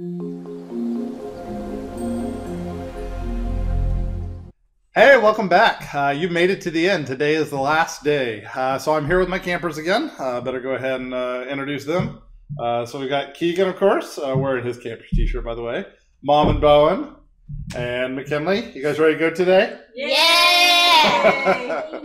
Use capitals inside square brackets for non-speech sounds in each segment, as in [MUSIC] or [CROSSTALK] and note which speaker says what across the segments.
Speaker 1: Hey, welcome back. Uh, you made it to the end. Today is the last day. Uh, so I'm here with my campers again. Uh, better go ahead and uh, introduce them. Uh, so we got Keegan, of course, uh, wearing his campers t-shirt, by the way. Mom and Bowen and McKinley. You guys ready to go today?
Speaker 2: Yeah! [LAUGHS]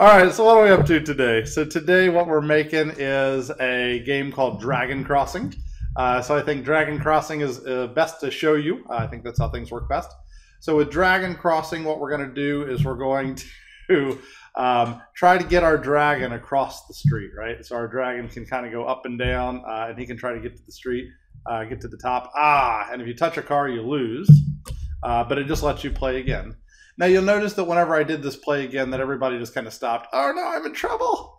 Speaker 1: All right. So what are we up to today? So today, what we're making is a game called Dragon Crossing. Uh, so I think Dragon Crossing is uh, best to show you. I think that's how things work best. So with Dragon Crossing, what we're going to do is we're going [LAUGHS] to um, try to get our dragon across the street, right? So our dragon can kind of go up and down, uh, and he can try to get to the street, uh, get to the top. Ah, and if you touch a car, you lose, uh, but it just lets you play again. Now you'll notice that whenever I did this play again, that everybody just kind of stopped. Oh no, I'm in trouble.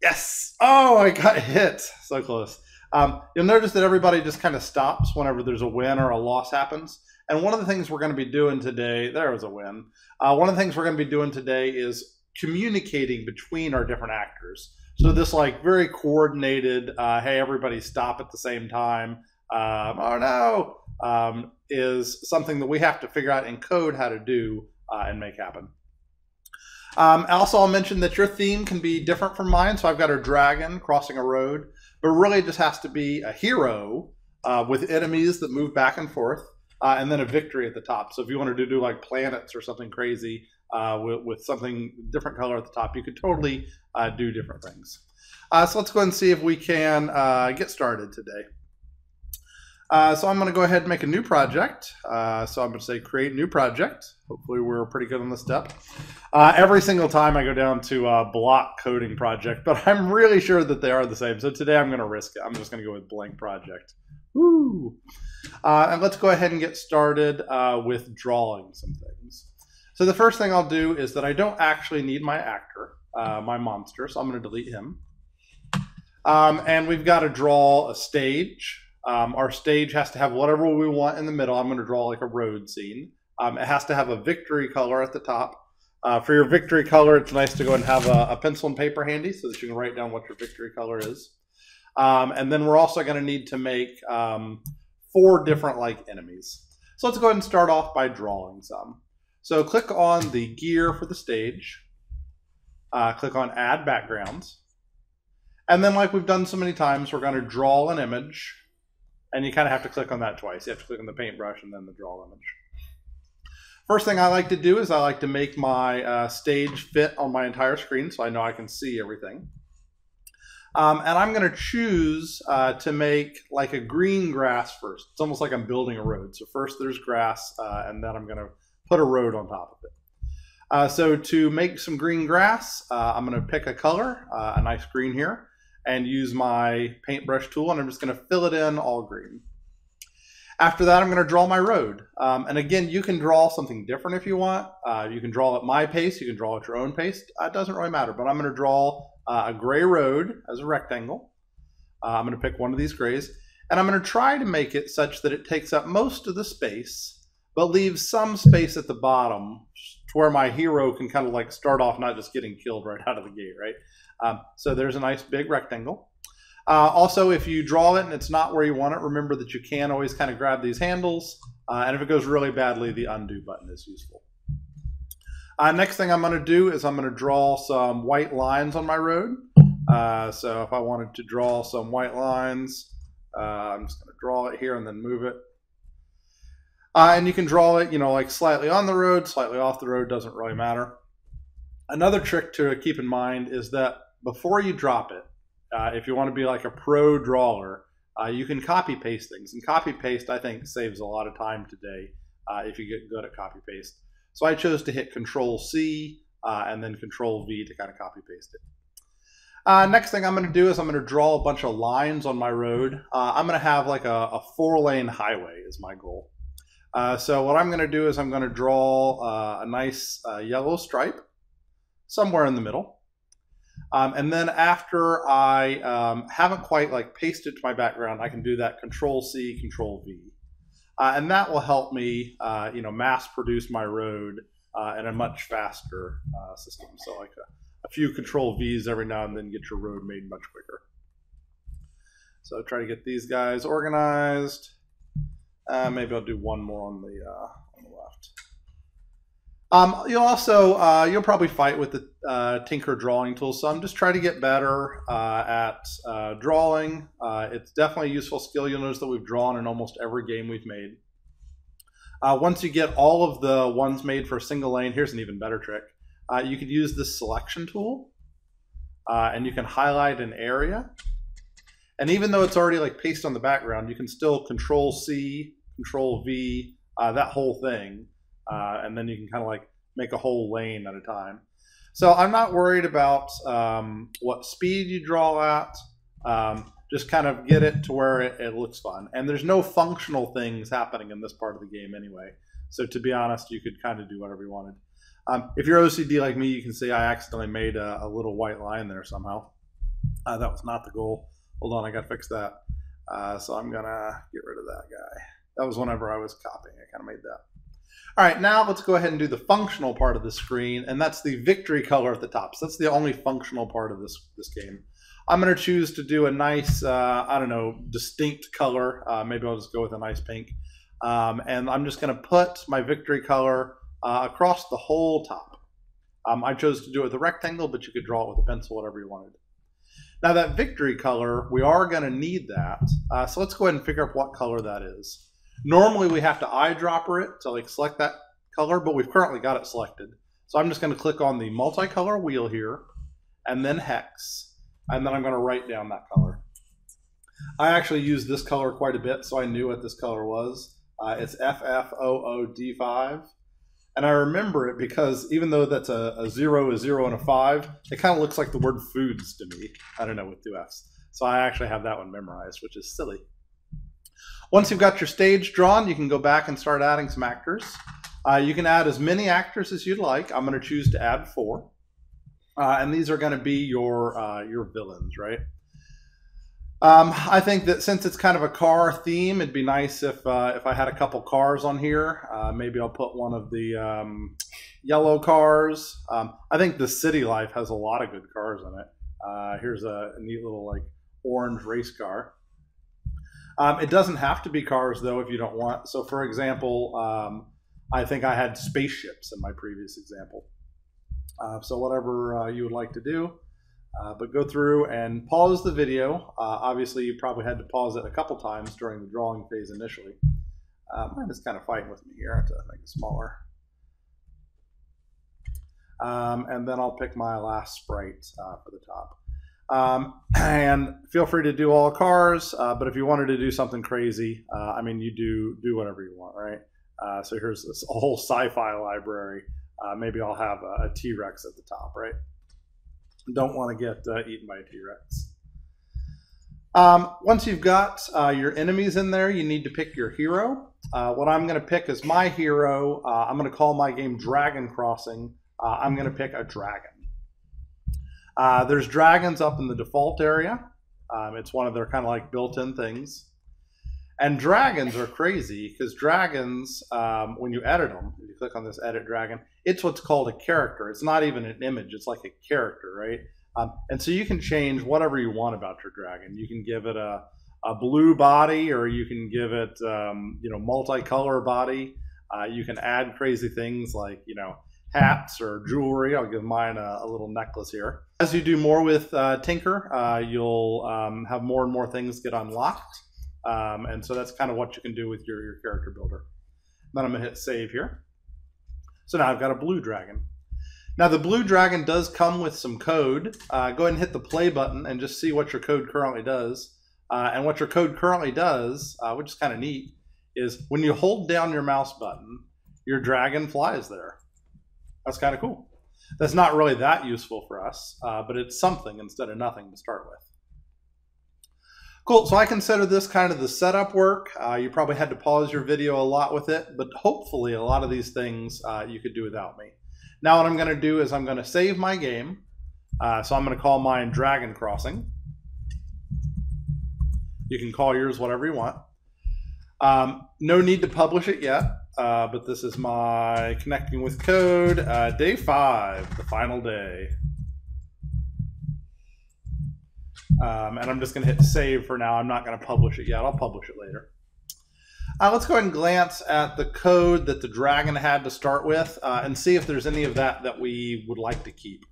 Speaker 1: Yes. Oh, I got hit. So close. Um, you'll notice that everybody just kind of stops whenever there's a win or a loss happens. And one of the things we're going to be doing today, there was a win. Uh, one of the things we're going to be doing today is communicating between our different actors. So this like very coordinated, uh, hey, everybody stop at the same time. Um, oh no, um, is something that we have to figure out in code how to do uh, and make happen. Um, also, I'll mention that your theme can be different from mine. So I've got a dragon crossing a road, but really it just has to be a hero uh, with enemies that move back and forth uh, and then a victory at the top. So if you wanted to do like planets or something crazy uh, with, with, something different color at the top, you could totally uh, do different things. Uh, so let's go ahead and see if we can uh, get started today. So I'm going to go ahead and make a new project. so I'm going to say create new project. Hopefully we're pretty good on this step. Every single time I go down to a block coding project, but I'm really sure that they are the same. So today I'm going to risk it. I'm just going to go with blank project. Woo! Uh, and let's go ahead and get started uh, with drawing some things. So the first thing I'll do is that I don't actually need my actor, uh, my monster, so I'm going to delete him. Um, and we've got to draw a stage. Um, our stage has to have whatever we want in the middle. I'm going to draw like a road scene. Um, it has to have a victory color at the top. Uh, for your victory color, it's nice to go and have a, a, pencil and paper handy so that you can write down what your victory color is. Um, and then we're also going to need to make um, four different like enemies. So let's go ahead and start off by drawing some. So click on the gear for the stage. Uh, click on add backgrounds. And then like we've done so many times, we're going to draw an image. And you kind of have to click on that twice. You have to click on the paintbrush and then the draw image. First thing I like to do is I like to make my uh, stage fit on my entire screen so I know I can see everything. Um, and I'm going to choose uh, to make like a green grass first. It's almost like I'm building a road. So first there's grass, uh, and then I'm going to put a road on top of it. Uh, so to make some green grass, uh, I'm going to pick a color, uh, a nice green here, and use my paintbrush tool, and I'm just going to fill it in all green. After that, I'm going to draw my road. Um, and again, you can draw something different if you want. Uh, you can draw at my pace. You can draw at your own pace. It doesn't really matter. But I'm going to draw uh, a gray road as a rectangle. Uh, I'm going to pick one of these grays, and I'm going to try to make it such that it takes up most of the space, but leaves some space at the bottom to where my hero can kind of like start off not just getting killed right [LAUGHS] out of the gate, right? Um, so there's a nice big rectangle. Uh, also, if you draw it and it's not where you want it, remember that you can always kind of grab these handles, uh, and if it goes really badly, the undo button is useful. Uh, next thing I'm going to do is I'm going to draw some white lines on my road. Uh, so if I wanted to draw some white lines, uh, I'm just going to draw it here and then move it. Uh, and you can draw it, you know, like slightly on the road, slightly off the road, doesn't really matter. Another trick to keep in mind is that before you drop it, uh, if you want to be like a pro drawer, uh, you can copy paste things. And copy paste, I think, saves a lot of time today if you get good at copy paste. So I chose to hit Control C uh, and then Control V to kind of copy paste it. Uh, next thing I'm going to do is I'm going to draw a bunch of lines on my road. Uh, I'm going to have like a, a, four lane highway is my goal. Uh, so what I'm going to do is I'm going to draw uh, a nice uh, yellow stripe somewhere in the middle. Um, and then after I um, haven't quite like pasted to my background, I can do that Control C, Control V. Uh, and that will help me, uh, you know, mass produce my road uh, in a much faster uh, system. So like a, a, few control V's every now and then get your road made much quicker. So try to get these guys organized. Uh, maybe I'll do one more on the uh, on the left. Um, you'll also uh, you'll probably fight with the uh, Tynker drawing tool some. Just try to get better uh, at uh, drawing. it's definitely a useful skill. You'll notice that we've drawn in almost every game we've made. once you get all of the ones made for a single lane, here's an even better trick. you could use this selection tool, and you can highlight an area and even though it's already like pasted on the background, you can still Control C, Control V, uh, that whole thing, uh, and then you can kind of like make a whole lane at a time. So I'm not worried about um, what speed you draw at. Um, just kind of get it to where it, it, looks fun. And there's no functional things happening in this part of the game anyway. So to be honest, you could kind of do whatever you wanted. Um, if you're OCD like me, you can see I accidentally made a, a little white line there somehow. Uh, that was not the goal. Hold on, I got to fix that. Uh, so I'm going to get rid of that guy. That was whenever I was copying. I kind of made that. All right, now let's go ahead and do the functional part of the screen, and that's the victory color at the top. So that's the only functional part of this, this game. I'm going to choose to do a nice, uh, I don't know, distinct color. Uh, maybe I'll just go with a nice pink. Um, and I'm just going to put my victory color uh, across the whole top. Um, I chose to do it with a rectangle, but you could draw it with a pencil, whatever you wanted. Now that victory color, we are going to need that. Uh, so let's go ahead and figure out what color that is. Normally we have to eyedropper it to like select that color, but we've currently got it selected. So I'm just going to click on the multicolor wheel here and then hex. And then I'm going to write down that color. I actually used this color quite a bit, so I knew what this color was. Uh, it's FFOOD5. And I remember it because even though that's a, a zero, a zero, and a five, it kind of looks like the word foods to me. I don't know with two F's. So I actually have that one memorized, which is silly. Once you've got your stage drawn, you can go back and start adding some actors. Uh, you can add as many actors as you'd like. I'm going to choose to add four. Uh, and these are going to be your uh, your villains, right? Um, I think that since it's kind of a car theme, it'd be nice if uh, if I had a couple cars on here. Uh, maybe I'll put one of the um, yellow cars. Um, I think the City Life has a lot of good cars in it. Uh, here's a, a, neat little like orange race car. Um, it doesn't have to be cars though if you don't want. So for example, um, I think I had spaceships in my previous example. Uh, so whatever uh, you would like to do. Uh, but go through and pause the video. Uh, obviously, you probably had to pause it a couple times during the drawing phase initially. Uh, mine is kind of fighting with me here. I have to make it smaller. Um, and then I'll pick my last sprite uh, for the top. Um, [CLEARS THROAT] and feel free to do all cars, uh, but if you wanted to do something crazy, uh, I mean, you do do whatever you want, right? so here's this [LAUGHS] whole sci-fi library. maybe I'll have a a T-Rex at the top, right? don't want to get uh, eaten by a T-Rex. Um, once you've got uh, your enemies in there, you need to pick your hero. Uh, what I'm going to pick as my hero, uh, I'm going to call my game Dragon Crossing. Uh, I'm going to pick a dragon. Uh, there's dragons up in the default area. Um, it's one of their kind of like built-in things. And dragons are crazy because dragons, um, when you edit them, if you click on this edit dragon, it's what's called a character. It's not even an image, it's like a character, right? Um, and so you can change whatever you want about your dragon. You can give it a, a blue body or you can give it, um, you know, multicolor body. Uh, you can add crazy things like, you know, hats or jewelry. I'll give mine a, a little necklace here. As you do more with uh, Tynker, uh, you'll um, have more and more things get unlocked. Um, and so that's kind of what you can do with your, your character builder. Then I'm going to hit save here. So now I've got a blue dragon. Now the blue dragon does come with some code. Uh, go ahead and hit the play button and just see what your code currently does. Uh, and what your code currently does, uh, which is kind of neat, is when you hold down your mouse button, your dragon flies there. That's kind of cool. That's not really that useful for us, uh, but it's something instead of nothing to start with. Cool, so I consider this kind of the setup work. Uh, you probably had to pause your video a lot with it, but hopefully a lot of these things uh, you could do without me. Now what I'm going to do is I'm going to save my game. Uh, so I'm going to call mine Dragon Crossing. You can call yours whatever you want. Um, no need to publish it yet, uh, but this is my connecting with code, uh, day five, the final day. Um, and I'm just going to hit save for now. I'm not going to publish it yet. I'll publish it later. Uh, let's go ahead and glance at the code that the dragon had to start with uh, and see if there's any of that that we would like to keep.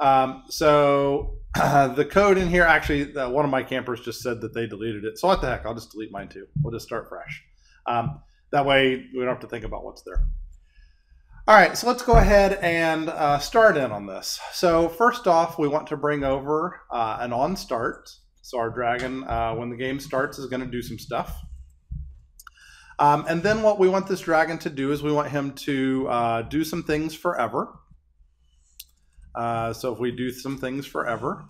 Speaker 1: Um, so uh, [CLEARS THROAT] the code in here, actually, uh, one of my campers just said that they deleted it. So what the heck, I'll just delete mine too. We'll just start fresh. Um, that way we don't have to think about what's there. All right, so let's go ahead and uh, start in on this. So first off, we want to bring over uh, an on start. So our dragon, uh, when the game starts, is going to do some stuff. Um, and then what we want this dragon to do is we want him to uh, do some things forever. Uh, so if we do some things forever,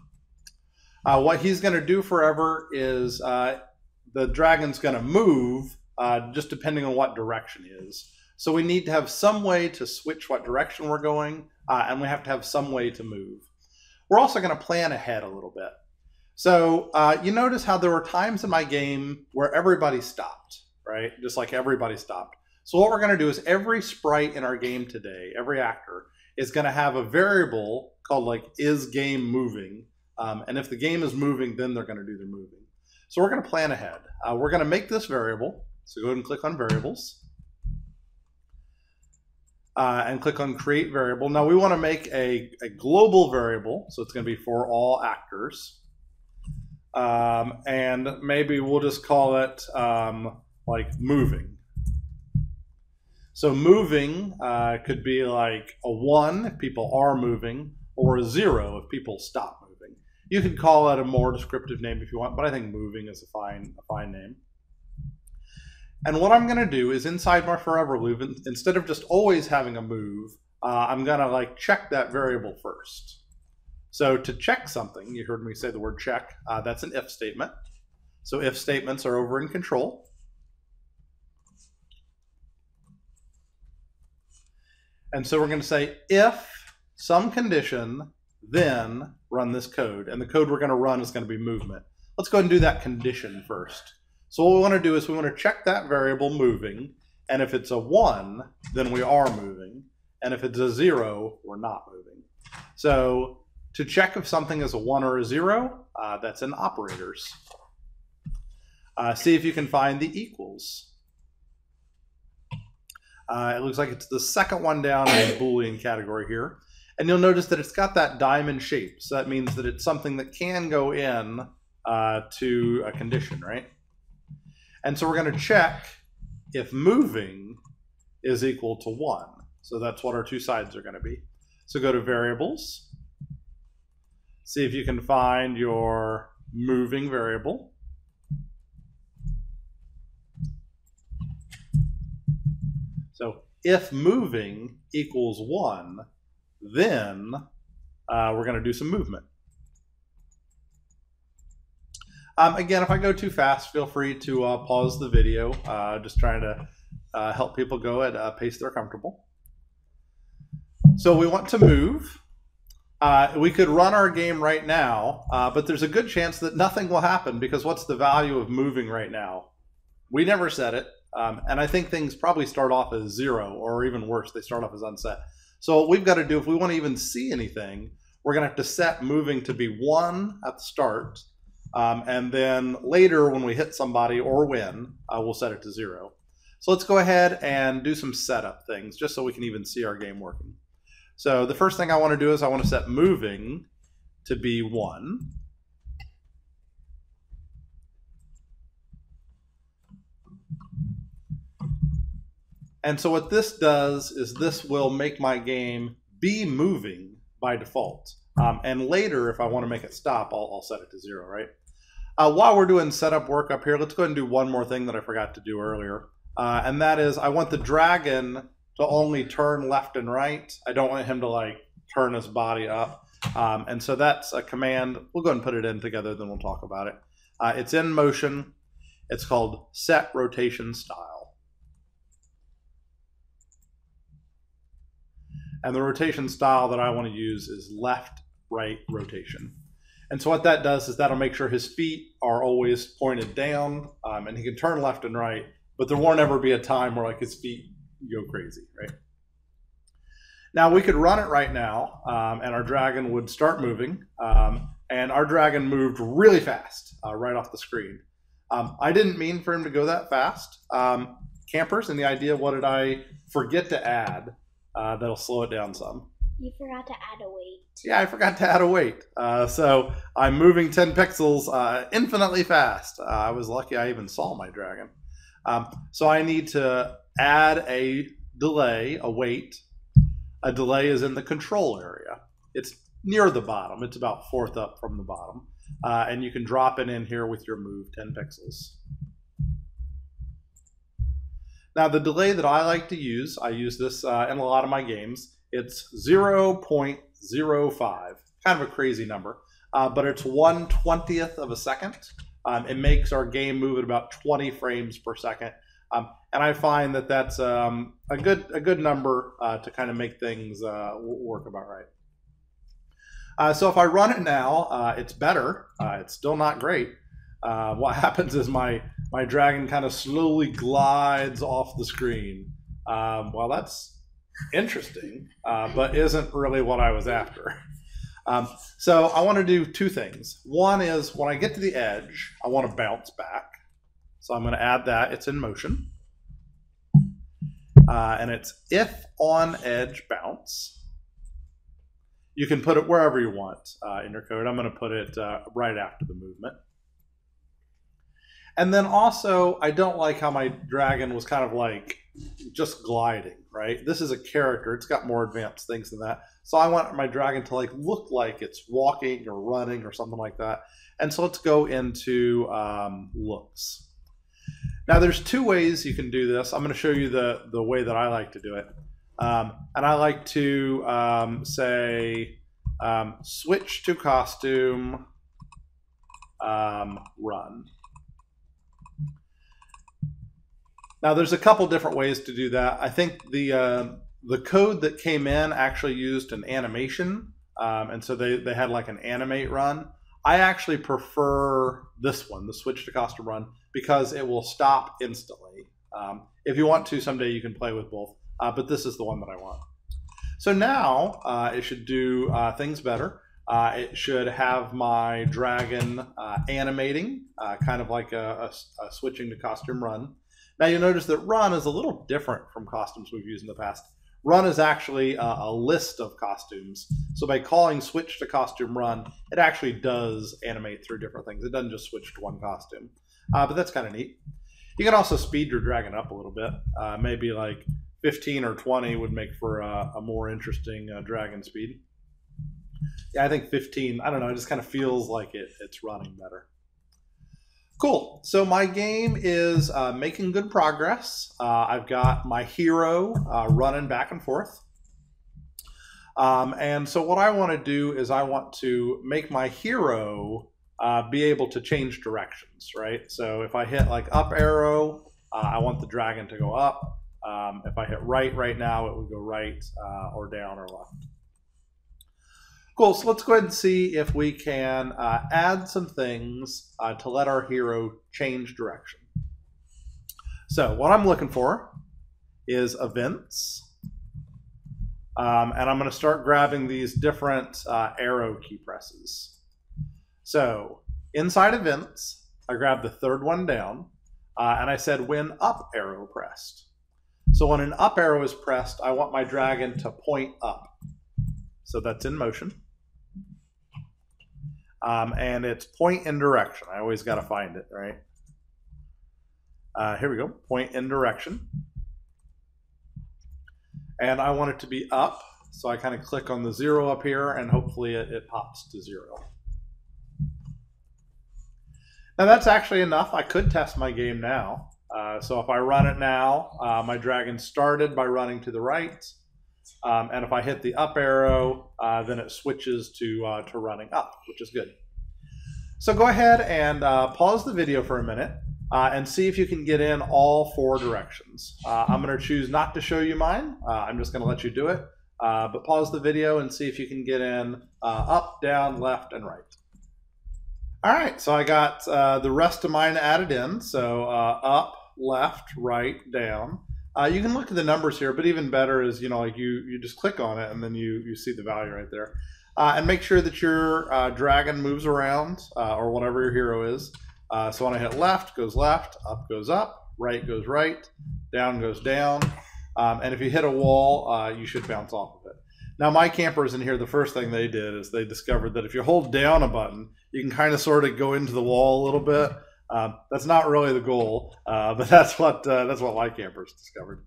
Speaker 1: uh, what he's going to do forever is the dragon's going to move uh, just depending on what direction is. So we need to have some way to switch what direction we're going, uh, and we have to have some way to move. We're also going to plan ahead a little bit. So you notice how there were times in my game where everybody stopped right? Just like everybody stopped. So what we're going to do is every sprite in our game today, every actor, is going to have a variable called like is game moving. Um, and if the game is moving, then they're going to do their moving. So we're going to plan ahead. Uh, we're going to make this variable. So go ahead and click on variables. Uh, and click on create variable. Now we want to make a, a global variable. So it's going to be for all actors. Um, and maybe we'll just call it um, like moving. So moving uh, could be like a one if people are moving, or a zero if people stop moving. You could call it a more descriptive name if you want, but I think moving is a fine, a fine name. And what I'm going to do is inside my forever loop, instead of just always having a move, uh, I'm going to like check that variable first. So to check something, you heard me say the word check, uh, that's an if statement. So if statements are over in control. And so we're going to say if some condition, then run this code. And the code we're going to run is going to be movement. Let's go ahead and do that condition first. So what we want to do is we want to check that variable moving. And if it's a 1, then we are moving. And if it's a 0, we're not moving. So to check if something is a 1 or a 0, uh, that's in operators. Uh, see if you can find the equals. Uh, it looks like it's the second one down in the Boolean category here. And you'll notice that it's got that diamond shape. So that means that it's something that can go in uh, to a condition, right? And so we're going to check if moving is equal to 1. So that's what our two sides are going to be. So go to variables. See if you can find your moving variable. So if moving equals one, then uh, we're going to do some movement. Um, again, if I go too fast, feel free to uh, pause the video. Uh, just trying to uh, help people go at a pace they're comfortable. So we want to move. Uh, we could run our game right now, uh, but there's a good chance that nothing will happen because what's the value of moving right now? We never said it. Um, and I think things probably start off as zero, or even worse, they start off as unset. So what we've got to do, if we want to even see anything, we're going to have to set moving to be one at the start, um, and then later when we hit somebody or win, uh, we'll set it to zero. So let's go ahead and do some setup things, just so we can even see our game working. So the first thing I want to do is I want to set moving to be one. And so what this does is this will make my game be moving by default. Um, and later, if I want to make it stop, I'll, I'll set it to zero, right? Uh, while we're doing setup work up here, let's go ahead and do one more thing that I forgot to do earlier. Uh, and that is I want the dragon to only turn left and right. I don't want him to like turn his body up. Um, and so that's a command. We'll go ahead and put it in together, then we'll talk about it. Uh, it's in motion. It's called set rotation style. And the rotation style that I want to use is left right rotation. And so what that does is that'll make sure his feet are always pointed down um, and he can turn left and right, but there won't ever be a time where like his feet go crazy, right? Now we could run it right now um, and our dragon would start moving. Um, and our dragon moved really fast uh, right off the screen. Um, I didn't mean for him to go that fast. Um, campers, and the idea, what did I forget to add uh, that'll slow it down some?
Speaker 2: You forgot to add a wait.
Speaker 1: Yeah, I forgot to add a wait. Uh, so I'm moving 10 pixels uh, infinitely fast. Uh, I was lucky I even saw my dragon. Um, so I need to add a delay, a wait. A delay is in the control area. It's near the bottom. It's about fourth up from the bottom. Uh, and you can drop it in here with your move 10 pixels. Now the delay that I like to use, I use this uh, in a lot of my games, it's 0.05, kind of a crazy number, uh, but it's 1 20th of a second. Um, it makes our game move at about 20 frames per second. Um, and I find that that's um, a good a good number uh, to kind of make things uh, work about right. Uh, so if I run it now, uh, it's better. Uh, it's still not great. Uh, what [LAUGHS] happens is my my dragon kind of slowly glides off the screen. Um, well, that's interesting, uh, but isn't really what I was after. Um, so I want to do two things. One is when I get to the edge, I want to bounce back. So I'm going to add that. It's in motion. Uh, and it's if on edge bounce. You can put it wherever you want uh, in your code. I'm going to put it uh, right after the movement. And then also, I don't like how my dragon was kind of like just gliding, right? This is a character. It's got more advanced things than that. So I want my dragon to like look like it's walking or running or something like that. And so let's go into um, looks. Now there's two ways you can do this. I'm going to show you the, the way that I like to do it. Um, and I like to um, say um, switch to costume, um, run. Now, there's a couple different ways to do that. I think the uh, the code that came in actually used an animation, um, and so they they had like an animate run. I actually prefer this one, the switch to costume run, because it will stop instantly. Um, if you want to, someday you can play with both, uh, but this is the one that I want. So now uh, it should do uh, things better. Uh, it should have my dragon uh, animating, kind of like a, a, a switching to costume run. Now you'll notice that run is a little different from costumes we've used in the past. Run is actually a, a, list of costumes. So by calling switch to costume run, it actually does animate through different things. It doesn't just switch to one costume. Uh, but that's kind of neat. You can also speed your dragon up a little bit. Uh, maybe like 15 or 20 would make for a, a more interesting uh, dragon speed. Yeah, I think 15, I don't know, it just kind of feels like it, it's running better. Cool. So my game is uh, making good progress. Uh, I've got my hero uh, running back and forth. Um, and so what I want to do is I want to make my hero uh, be able to change directions, right? So if I hit like up arrow, uh, I want the dragon to go up. Um, if I hit right right now, it would go right uh, or down or left. Cool, so let's go ahead and see if we can uh, add some things uh, to let our hero change direction. So what I'm looking for is events. Um, and I'm going to start grabbing these different uh, arrow key presses. So inside events, I grab the third one down, uh, and I said when up arrow pressed. So when an up arrow is pressed, I want my dragon to point up. So that's in motion um, and it's point and direction. I always got to find it, right? Uh, here we go, point and direction. And I want it to be up, so I kind of click on the zero up here, and hopefully it, it pops to zero. Now that's actually enough. I could test my game now. Uh, so if I run it now, uh, my dragon started by running to the right. Um, and if I hit the up arrow, uh, then it switches to, uh, to running up, which is good. So go ahead and uh, pause the video for a minute uh, and see if you can get in all four directions. Uh, I'm going to choose not to show you mine. Uh, I'm just going to let you do it. but pause the video and see if you can get in up, down, left, and right. All right, so I got the rest of mine added in. So up, left, right, down. Uh, you can look at the numbers here, but even better is you know like you you just click on it and then you you see the value right there. Uh, and make sure that your uh, dragon moves around uh, or whatever your hero is. Uh, so when I hit left, goes left, up goes up, right goes right, down goes down. Um, and if you hit a wall, uh, you should bounce off of it. Now, my campers in here, the first thing they did is they discovered that if you hold down a button, you can kind of sort of go into the wall a little bit. Um, that's not really the goal, uh, [LAUGHS] but that's what uh, that's what my campers discovered.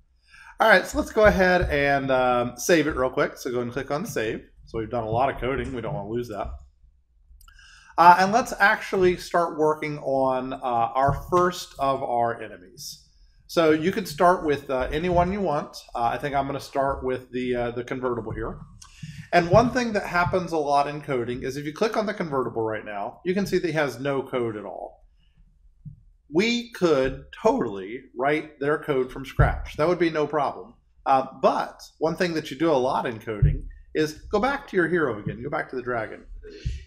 Speaker 1: All right, so let's go ahead and um, save it real quick. So go and click on save. So we've done a lot of coding. We don't want to lose that. Uh, and let's actually start working on uh, our first of our enemies. So you can start with uh, anyone you want. Uh, I think I'm going to start with the, uh, the convertible here. And one thing that happens a lot in coding is if you click on the convertible right now, you can see that it has no code at all. We could totally write their code from scratch. That would be no problem. Uh, but one thing that you do a lot in coding is go back to your hero again, go back to the dragon.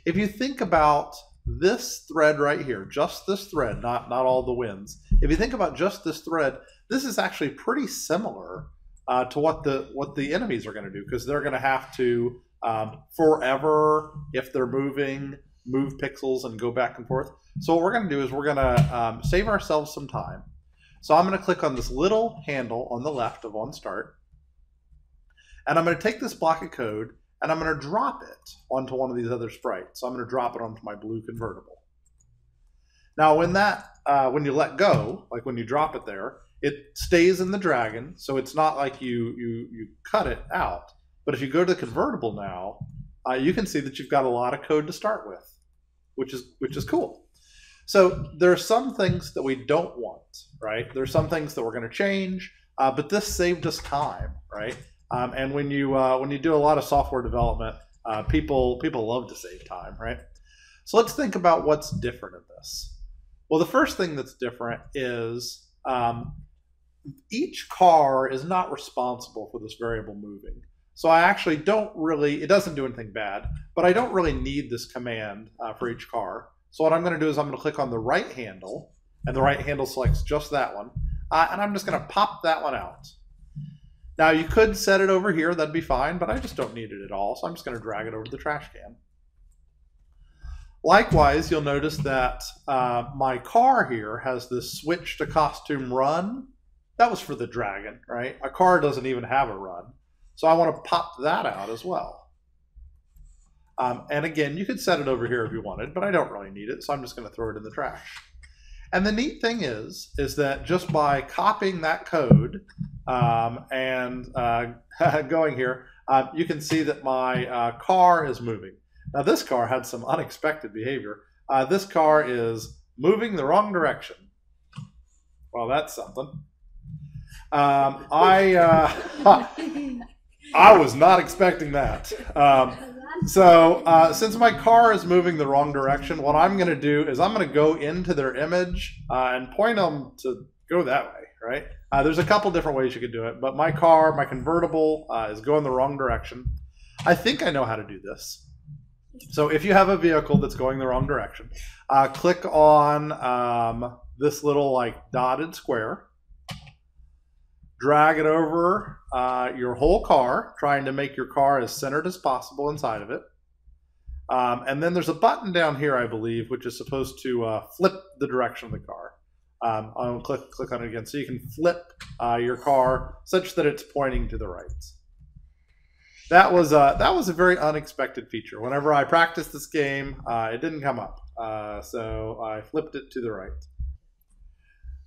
Speaker 1: If you think about this thread right here, just this thread, not, not all the wins, if you think about just this thread, this is actually pretty similar uh, to what the what the enemies are going to do because they're going to have to um, forever, if they're moving, move pixels and go back and forth. So what we're going to do is we're going to um, save ourselves some time. So I'm going to click on this little handle on the left of on start. And I'm going to take this block of code and I'm going to drop it onto one of these other sprites. So I'm going to drop it onto my blue convertible. Now, when that, uh, when you let go, like when you drop it there, it stays in the dragon. So it's not like you you you cut it out. But if you go to the convertible now, uh, you can see that you've got a lot of code to start with, which is which is cool. So there are some things that we don't want, right? There are some things that we're going to change, uh, but this saved us time, right? Um, and when you uh, when you do a lot of software development, uh, people people love to save time, right? So let's think about what's different in this. Well, the first thing that's different is um, each car is not responsible for this variable moving. So I actually don't really, it doesn't do anything bad, but I don't really need this command uh, for each car. So what I'm going to do is I'm going to click on the right handle, and the right handle selects just that one, uh, and I'm just going to pop that one out. Now you could set it over here, that'd be fine, but I just don't need it at all, so I'm just going to drag it over to the trash can. Likewise, you'll notice that uh, my car here has this switch to costume run. That was for the dragon, right? A car doesn't even have a run. So I want to pop that out as well. Um, and again, you could set it over here if you wanted, but I don't really need it, so I'm just going to throw it in the trash. And the neat thing is, is that just by copying that code um, and uh, [LAUGHS] going here, uh, you can see that my uh, car is moving. Now this car had some unexpected behavior. Uh, this car is moving the wrong direction. Well, that's something. Um, I uh, [LAUGHS] [LAUGHS] I was not expecting that. Um, so uh, since my car is moving the wrong direction, what I'm going to do is I'm going to go into their image uh, and point them to go that way, right? Uh, there's a couple different ways you could do it, but my car, my convertible, uh, is going the wrong direction. I think I know how to do this. So if you have a vehicle that's going the wrong direction, uh, click on um, this little like dotted square drag it over uh, your whole car, trying to make your car as centered as possible inside of it. Um, and then there's a button down here, I believe, which is supposed to uh, flip the direction of the car. Um, I'll click click on it again, so you can flip uh, your car such that it's pointing to the right. That was uh, that was a very unexpected feature. Whenever I practiced this game, uh, it didn't come up, uh, so I flipped it to the right.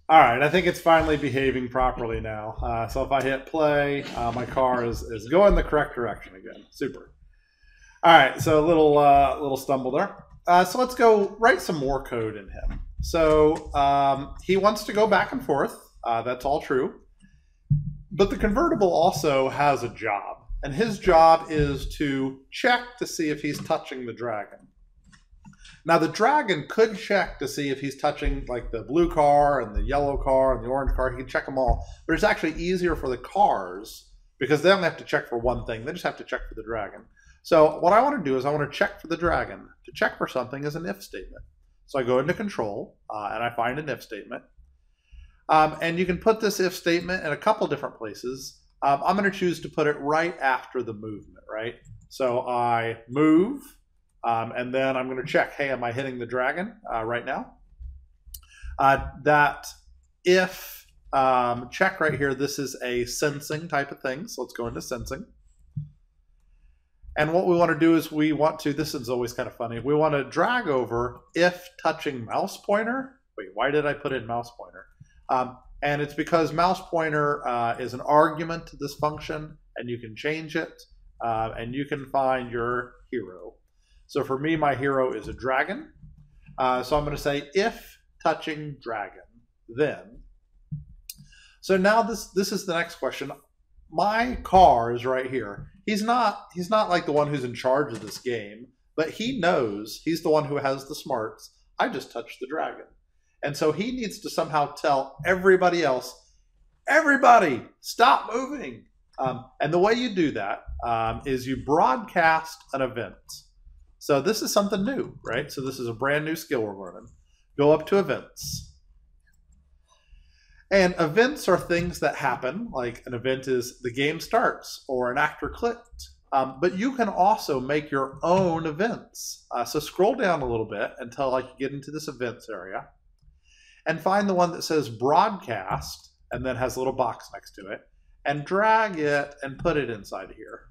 Speaker 1: All right, I think it's finally behaving properly now. Uh, so if I hit play, uh, my car is, is going the correct direction again. Super. All right, so a little uh, little stumble there. Uh, so let's go write some more code in him. So um, he wants to go back and forth. Uh, that's all true. But the convertible also has a job, and his job is to check to see if he's touching the dragon. Now the dragon could check to see if he's touching like the blue car and the yellow car and the orange car. He can check them all, but it's actually easier for the cars because they don't have to check for one thing. They just have to check for the dragon. So what I want to do is I want to check for the dragon. To check for something is an if statement. So I go into control uh, and I find an if statement. Um, and you can put this if statement in a couple different places. Um, I'm going to choose to put it right after the movement, right? So I move, um, and then I'm going to check, hey, am I hitting the dragon uh, right now? Uh, that if um, check right here, this is a sensing type of thing. So let's go into sensing. And what we want to do is we want to, this is always kind of funny, we want to drag over if touching mouse pointer. Wait, why did I put in mouse pointer? Um, and it's because mouse pointer uh, is an argument to this function, and you can change it, uh, and you can find your hero. So for me, my hero is a dragon. Uh, so I'm going to say if touching dragon, then. So now this this is the next question. My car is right here. He's not he's not like the one who's in charge of this game, but he knows he's the one who has the smarts. I just touched the dragon. And so he needs to somehow tell everybody else, everybody, stop moving. Um, and the way you do that um, is you broadcast an event. So this is something new, right? So this is a brand new skill we're learning. Go up to events. And events are things that happen, like an event is the game starts or an actor clicked. Um, but you can also make your own events. Uh, so scroll down a little bit until like you get into this events area and find the one that says broadcast and then has a little box next to it and drag it and put it inside here.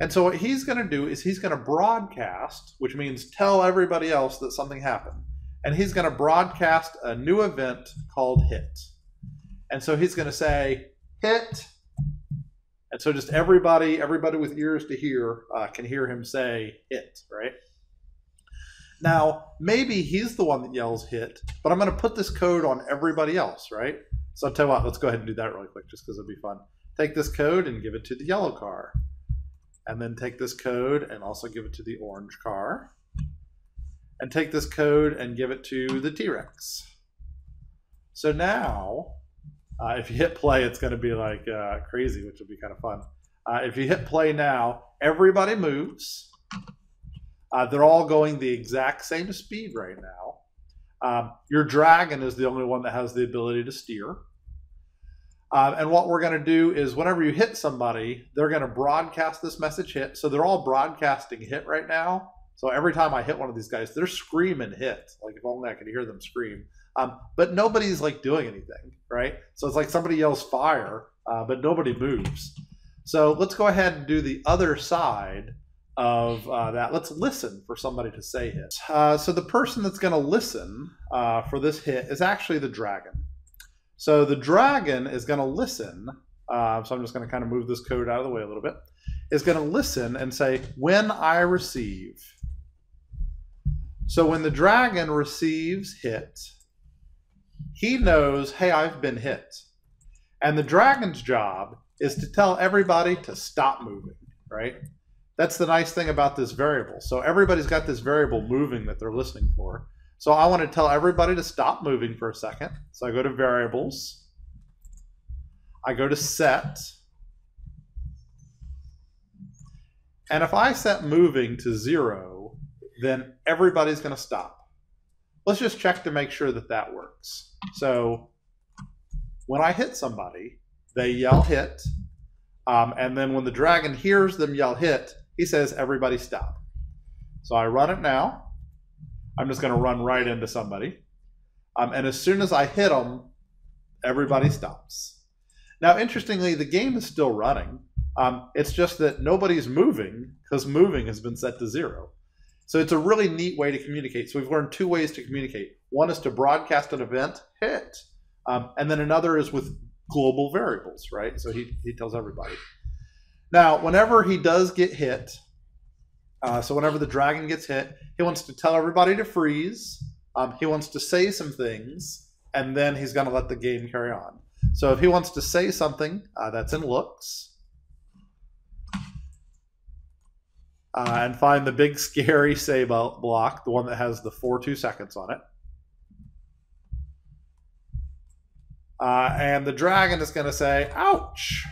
Speaker 1: And so what he's going to do is he's going to broadcast, which means tell everybody else that something happened. And he's going to broadcast a new event called hit. And so he's going to say hit. And so just everybody, everybody with ears to hear uh, can hear him say hit, right? Now, maybe he's the one that yells hit, but I'm going to put this code on everybody else, right? So I'll tell you what, let's go ahead and do that really quick just because it'll be fun. Take this code and give it to the yellow car. And then take this code and also give it to the orange car. And take this code and give it to the T-Rex. So now, uh, if you hit play, it's going to be like uh, crazy, which will be kind of fun. Uh, if you hit play now, everybody moves. Uh, they're all going the exact same speed right now. Um, your dragon is the only one that has the ability to steer. Uh, and what we're going to do is whenever you hit somebody, they're going to broadcast this message hit. So they're all broadcasting hit right now. So every time I hit one of these guys, they're screaming hit. Like if only I could hear them scream. Um, but nobody's like doing anything, right? So it's like somebody yells fire, uh, but nobody moves. So let's go ahead and do the other side of uh, that. Let's listen for somebody to say hit. Uh, so the person that's going to listen uh, for this hit is actually the dragon. So the dragon is going to listen. Uh, so I'm just going to kind of move this code out of the way a little bit. Is going to listen and say, when I receive. So when the dragon receives hit, he knows, hey, I've been hit. And the dragon's job is to tell everybody to stop moving, right? That's the nice thing about this variable. So everybody's got this variable moving that they're listening for. So I want to tell everybody to stop moving for a second. So I go to variables. I go to set. And if I set moving to zero, then everybody's going to stop. Let's just check to make sure that that works. So when I hit somebody, they yell hit. Um, and then when the dragon hears them yell hit, he says, everybody stop. So I run it now. I'm just going to run right into somebody. Um, and as soon as I hit them, everybody stops. Now, interestingly, the game is still running. Um, it's just that nobody's moving because moving has been set to zero. So it's a really neat way to communicate. So we've learned two ways to communicate. One is to broadcast an event, hit, um, and then another is with global variables, right? So he, he tells everybody. Now, whenever he does get hit, uh, so whenever the dragon gets hit, he wants to tell everybody to freeze. Um, he wants to say some things, and then he's going to let the game carry on. So if he wants to say something, uh, that's in looks. Uh, and find the big scary say block, the one that has the four two seconds on it. Uh, and the dragon is going to say, ouch.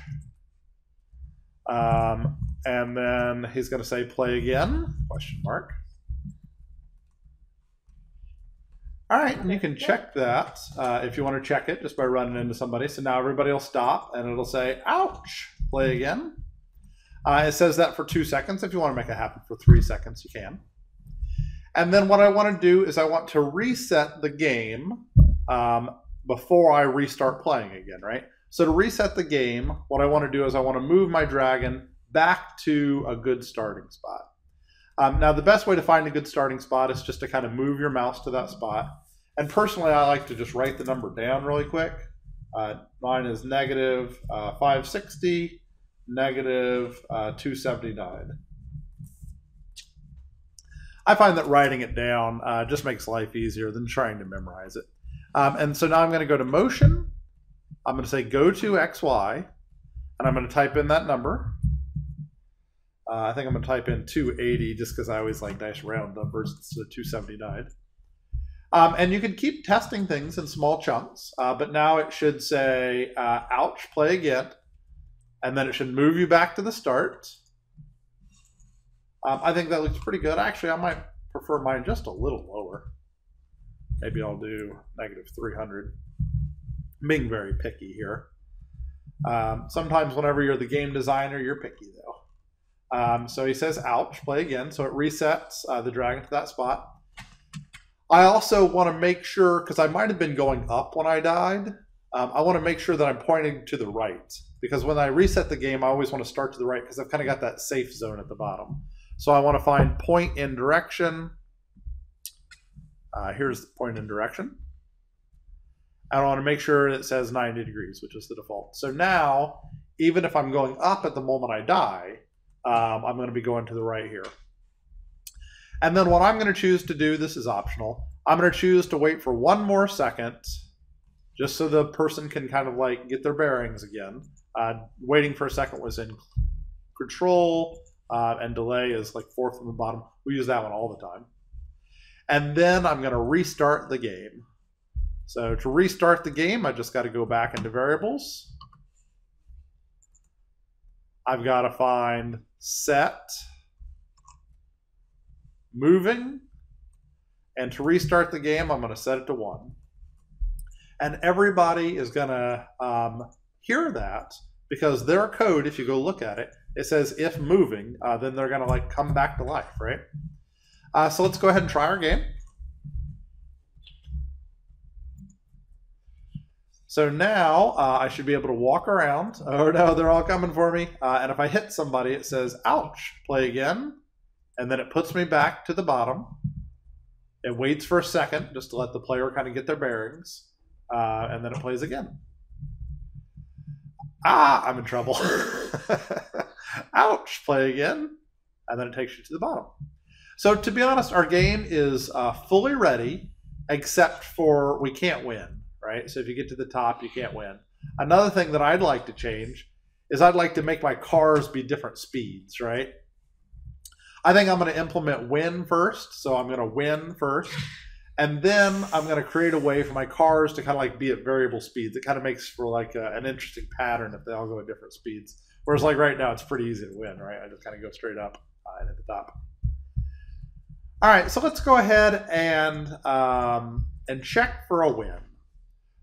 Speaker 1: Um, and then he's going to say play again, question mark. All right, and you can check that uh, if you want to check it just by running into somebody. So now everybody will stop and it'll say, ouch, play again. Uh, it says that for two seconds. If you want to make it happen for three seconds, you can. And then what I want to do is I want to reset the game um, before I restart playing again, right? So to reset the game, what I want to do is I want to move my dragon back to a good starting spot. Um, now, the best way to find a good starting spot is just to kind of move your mouse to that spot. And personally, I like to just write the number down really quick. Uh, mine is negative, uh, 560, negative, uh, 279. I find that writing it down uh, just makes life easier than trying to memorize it. Um, and so now I'm going to go to motion. I'm going to say go to XY, and I'm going to type in that number. Uh, I think I'm going to type in 280 just because I always like nice round numbers instead of 279. Um, and you can keep testing things in small chunks, uh, but now it should say, uh, ouch, play again. And then it should move you back to the start. Um, I think that looks pretty good. Actually, I might prefer mine just a little lower. Maybe I'll do negative 300. being very picky here. Um, sometimes whenever you're the game designer, you're picky though. Um, so he says, ouch, play again. So it resets uh, the dragon to that spot. I also want to make sure, because I might have been going up when I died, um, I want to make sure that I'm pointing to the right. Because when I reset the game, I always want to start to the right because I've kind of got that safe zone at the bottom. So I want to find point in direction. Uh, here's the point in direction. I want to make sure it says 90 degrees, which is the default. So now, even if I'm going up at the moment I die, um, I'm going to be going to the right here. And then what I'm going to choose to do, this is optional, I'm going to choose to wait for one more second, just so the person can kind of like get their bearings again. Uh, waiting for a second was in control, uh, and delay is like fourth from the bottom. We use that one all the time. And then I'm going to restart the game. So to restart the game, I just got to go back into variables. I've got to find set moving. And to restart the game, I'm going to set it to one. And everybody is going to um, hear that because their code, if you go look at it, it says if moving, uh, then they're going to like come back to life, right? Uh, so let's go ahead and try our game. So now uh, I should be able to walk around. [LAUGHS] Oh no, they're all coming for me. Uh, and if I hit somebody, it says, ouch, play again. And then it puts me back to the bottom. It waits for a second just to let the player kind of get their bearings. Uh, and then it plays again. Ah, I'm in trouble. [LAUGHS] Ouch, play again. And then it takes you to the bottom. So to be honest, our game is uh, fully ready, except for we can't win, right? So if you get to the top, you can't win. Another thing that I'd like to change is I'd like to make my cars be different speeds, right? I think I'm going to implement win first. So I'm going to win first. And then I'm going to create a way for my cars to kind of like be at variable speeds. It kind of makes for like a, an interesting pattern if they all go at different speeds. Whereas like right now, it's pretty easy to win, right? I just kind of go straight up uh, and at the top. All right, so let's go ahead and um, and check for a win.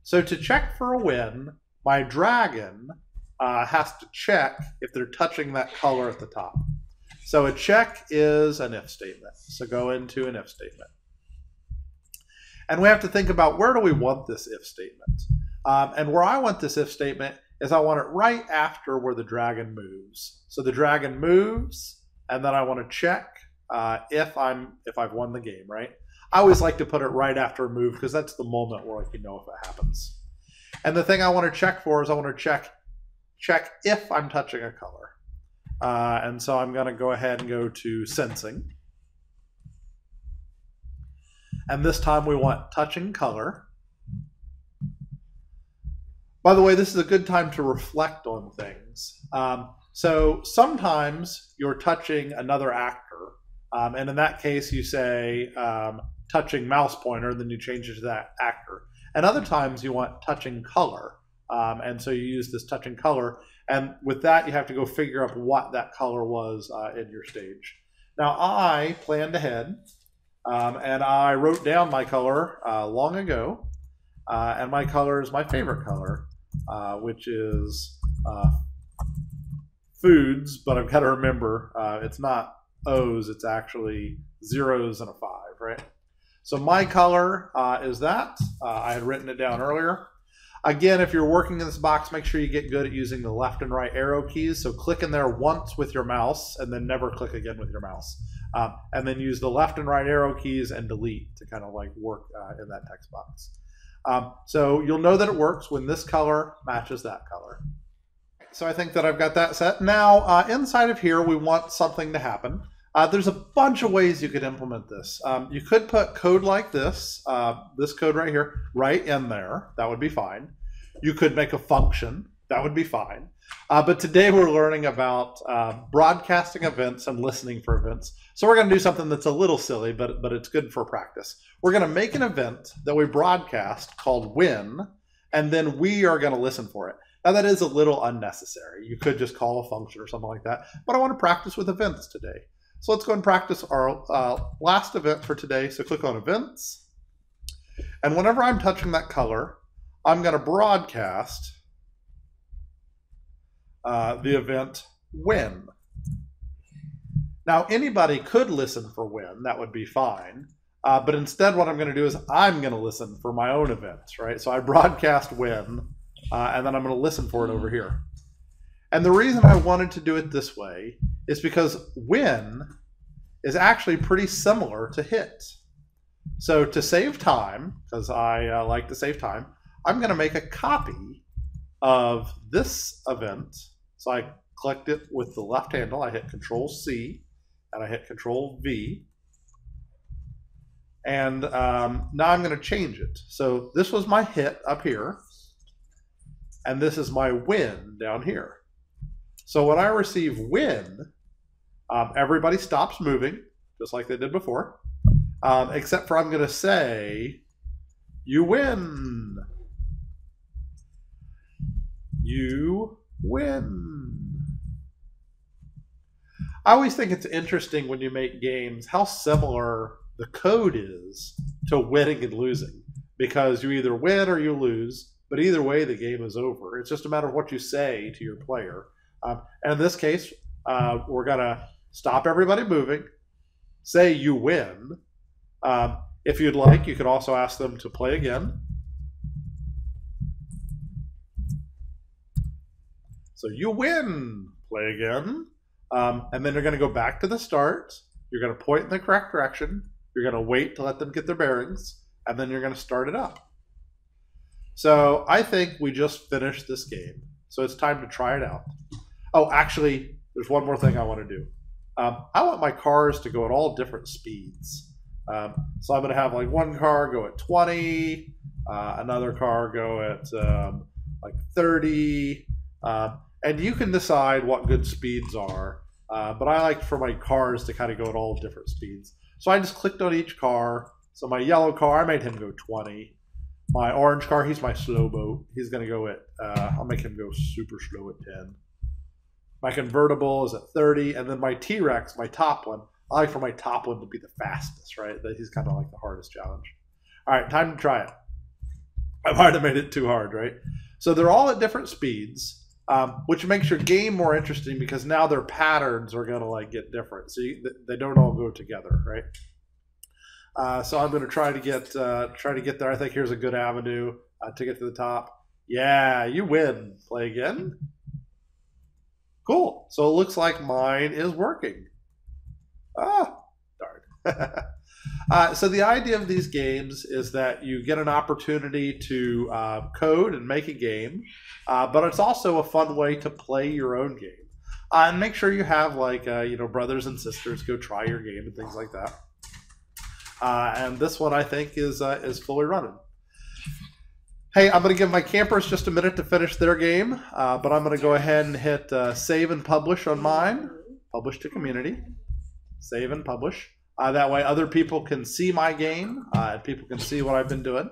Speaker 1: So to check for a win, my dragon uh, has to check if they're touching that color at the top. So a check is an if statement. So go into an if statement. And we have to think about where do we want this if statement? Um, and where I want this if statement is I want it right after where the dragon moves. So the dragon moves, and then I want to check uh, if I'm if I've won the game, right? I always like to put it right after a move because that's the moment where I can know if it happens. And the thing I want to check for is I want to check check if I'm touching a color. Uh, and so I'm going to go ahead and go to sensing. And this time we want touching color. By the way, this is a good time to reflect on things. Um, so sometimes you're touching another actor, um, and in that case, you say um, touching mouse pointer, then you change it to that actor. And other times you want touching color, um, and so you use this touching color. And with that, you have to go figure out what that color was uh, in your stage. Now, I planned ahead, um, and I wrote down my color uh, long ago, uh, and my color is my favorite color, uh, which is uh, foods, but I've got to remember uh, it's not O's, it's actually zeros and a five, right? So my color uh, is that. Uh, I had written it down earlier. Again, if you're working in this box, make sure you get good at using the left and right arrow keys. So click in there once with your mouse and then never click again with your mouse. Um, and then use the left and right arrow keys and delete to kind of like work uh, in that text box. Um, so you'll know that it works when this color matches that color. So I think that I've got that set. Now, uh, inside of here, we want something to happen. Uh, there's a bunch of ways you could implement this. Um, you could put code like this, uh, this code right here, right in there. That would be fine. You could make a function. That would be fine. Uh, but today we're learning about uh, broadcasting events and listening for events. So we're going to do something that's a little silly, but, but it's good for practice. We're going to make an event that we broadcast called win, and then we are going to listen for it. Now that is a little unnecessary. You could just call a function or something like that, but I want to practice with events today. So let's go and practice our uh, last event for today. So click on events. And whenever I'm touching that color, I'm going to broadcast uh, the event when. Now, anybody could listen for when, that would be fine. Uh, but instead, what I'm going to do is I'm going to listen for my own events, right? So I broadcast when, uh, and then I'm going to listen for it over here. And the reason I wanted to do it this way is because win is actually pretty similar to hit. So to save time, because I uh, like to save time, I'm going to make a copy of this event. So I clicked it with the left handle. I hit Control C and I hit Control V. And um, now I'm going to change it. So this was my hit up here, and this is my win down here. So when I receive win, um, everybody stops moving, just like they did before, um, except for I'm going to say, you win. You win. I always think it's interesting when you make games how similar the code is to winning and losing because you either win or you lose, but either way, the game is over. It's just a matter of what you say to your player. Um, and in this case, uh, we're going to stop everybody moving, say you win. Um, if you'd like, you could also ask them to play again. So you win, play again. Um, and then you're going to go back to the start. You're going to point in the correct direction. You're going to wait to let them get their bearings. And then you're going to start it up. So I think we just finished this game. So it's time to try it out. Oh, actually, there's one more thing I want to do. Um, I want my cars to go at all different speeds. Um, so I'm going to have like one car go at 20, uh, another car go at um, like 30, uh, and you can decide what good speeds are. Uh, but I like for my cars to kind of go at all different speeds. So I just clicked on each car. So my yellow car, I made him go 20. My orange car, he's my slow boat. He's going to go at, uh, I'll make him go super slow at 10. My convertible is at 30, and then my T-Rex, my top one, I like for my top one to be the fastest, right? That he's kind of like the hardest challenge. All right, time to try it. I might have made it too hard, right? So they're all at different speeds, um, which makes your game more interesting because now their patterns are going to like get different. So you, they don't all go together, right? Uh, so I'm going to try to get uh, try to get there. I think here's a good avenue uh, to get to the top. Yeah, you win. Play again. Cool. So it looks like mine is working. Ah, darn. [LAUGHS] uh, so the idea of these games is that you get an opportunity to uh, code and make a game, uh, but it's also a fun way to play your own game. Uh, and make sure you have like uh, you know brothers and sisters go try your game and things like that. Uh, and this one I think is is fully running. Hey, I'm going to give my campers just a minute to finish their game, uh, but I'm going to go ahead and hit uh, save and publish on mine. Publish to community. Save and publish. Uh, that way, other people can see my game uh, people can see what I've been doing.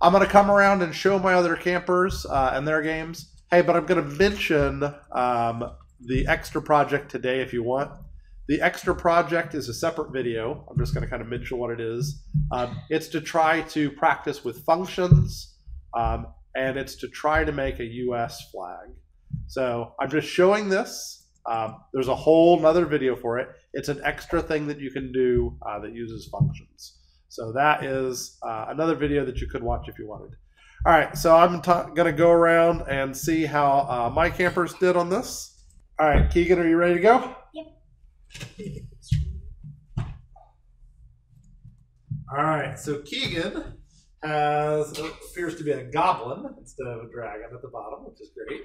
Speaker 1: I'm going to come around and show my other campers uh, and their games. Hey, but I'm going to mention um, the extra project today if you want. The extra project is a separate video. I'm just going to kind of mention what it is. Um, it's to try to practice with functions, um, and it's to try to make a US flag. So I'm just showing this. Um, there's a whole nother video for it. It's an extra thing that you can do uh, that uses functions. So that is uh, another video that you could watch if you wanted. All right, so I'm going to go around and see how uh, my campers did on this. All right, Keegan, are you ready to go? All right, so Keegan has appears to be a goblin instead of a dragon at the bottom, which is great.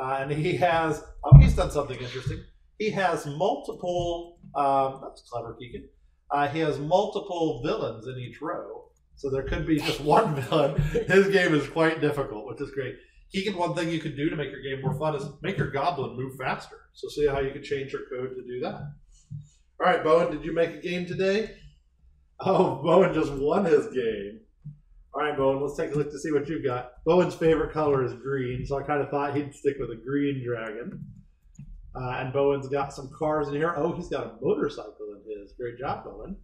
Speaker 1: Uh, and he has oh, he's done something interesting. He has multiple. Um, that's clever, Keegan. Uh, he has multiple villains in each row, so there could be just [LAUGHS] one villain. His game is quite difficult, which is great. Keegan, one thing you could do to make your game more fun is make your goblin move faster. So see how you can change your code to do that. All right, Bowen, did you make a game today? Oh, [LAUGHS] Bowen just won his game. All right, Bowen, let's take a look to see what you've got. Bowen's favorite color is green, so I kind of thought he'd stick with a green dragon. Uh, and Bowen's got some cars in here. Oh, he's got a motorcycle in his. Great job, Bowen.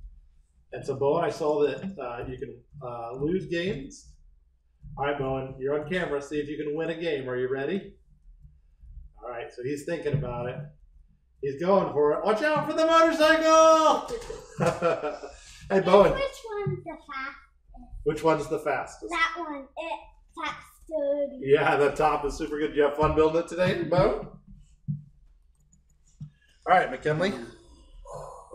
Speaker 1: And so, Bowen, I saw that uh, you can uh, lose games. All right, Bowen, you're on camera. See if you can win a game. Are you ready? All right, so he's thinking about it. He's going for it. Watch out for the motorcycle! [LAUGHS] hey, Bowen.
Speaker 2: Which one's the fastest?
Speaker 1: Which one's the fastest?
Speaker 2: That one. It faster.
Speaker 1: Yeah, the top is super good. Did you have fun building it today, Bo? All right, McKinley.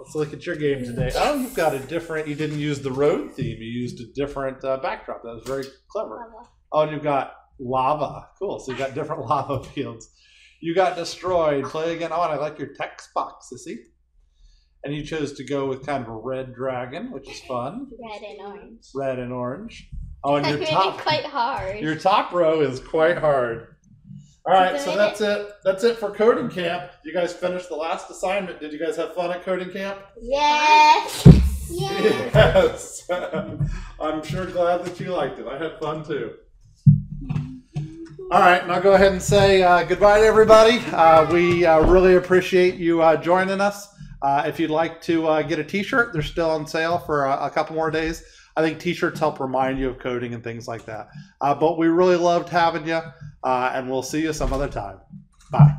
Speaker 1: Let's look at your game today. Oh, you've got a different. You didn't use the road theme. You used a different uh, backdrop. That was very clever. Oh, you've got lava. Cool. So you got different [LAUGHS] lava fields. You got destroyed. Play again. Oh, and I like your text box, Sissy. And you chose to go with kind of a red dragon, which is fun.
Speaker 2: Red and orange.
Speaker 1: Red and orange. Oh, and your [LAUGHS] top
Speaker 2: quite hard.
Speaker 1: your top row is quite hard. All right, so that's it. That's it for coding camp. You guys finished the last assignment. Did you guys have fun at coding camp?
Speaker 2: Yes. Yes.
Speaker 1: Yes. [LAUGHS] I'm sure glad that you liked it. I had fun too. All right, now go ahead and say uh, goodbye to everybody. Uh, we uh, really appreciate you uh, joining us. Uh, if you'd like to uh, get a T-shirt, they're still on sale for a, a couple more days. I think T-shirts help remind you of coding and things like that. Uh, but we really loved having you, uh, and we'll see you some other time. Bye.